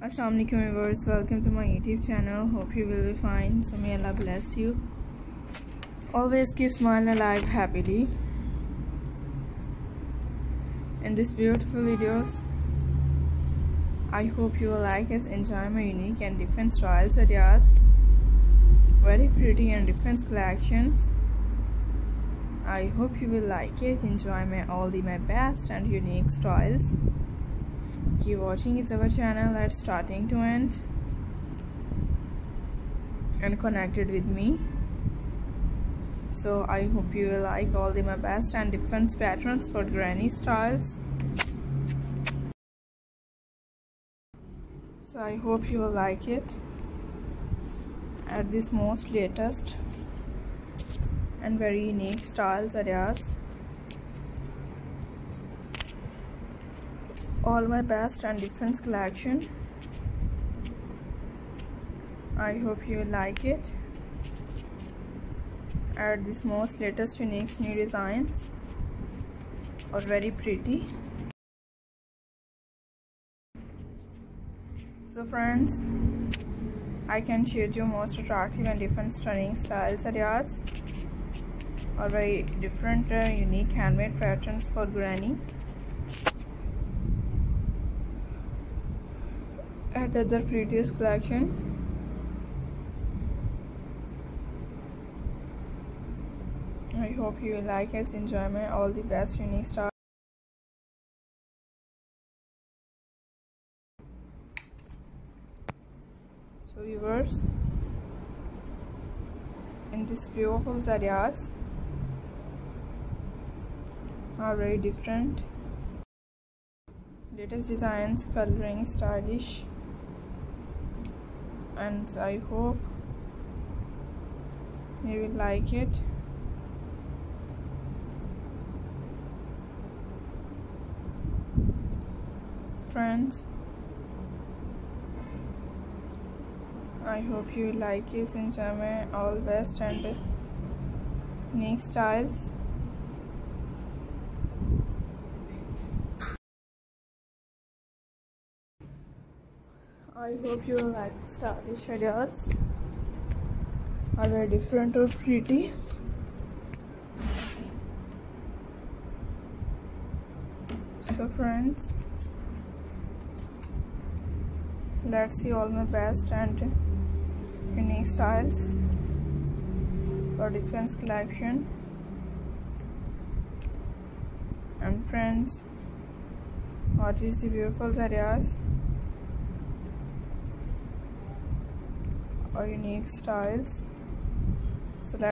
Assalamu alaikum viewers. Welcome to my youtube channel. Hope you will be fine. So may Allah bless you. Always keep smiling alive happily. In this beautiful videos I hope you will like it. Enjoy my unique and different styles ideas. Very pretty and different collections. I hope you will like it. Enjoy my all the my best and unique styles keep watching. It's our channel that's starting to end. And connected with me. So I hope you will like all the my best and different patterns for granny styles. So I hope you will like it. At this most latest and very unique styles areas all my best and different collection. I hope you like it. Add this most latest unique new designs. Are very pretty. So friends I can share you most attractive and different stunning styles ideas or very different uh, unique handmade patterns for granny at other previous collection? I hope you like us enjoy my all the best unique stars so viewers in this beautiful areas are very different. Latest designs coloring stylish and I hope you will like it. Friends I hope you like it. Enjoy my all best and next styles I hope you like stylish ideas. Are very different or pretty. So friends, let's see all my best and unique styles for different collection. And friends, what is the beautiful areas? Or unique styles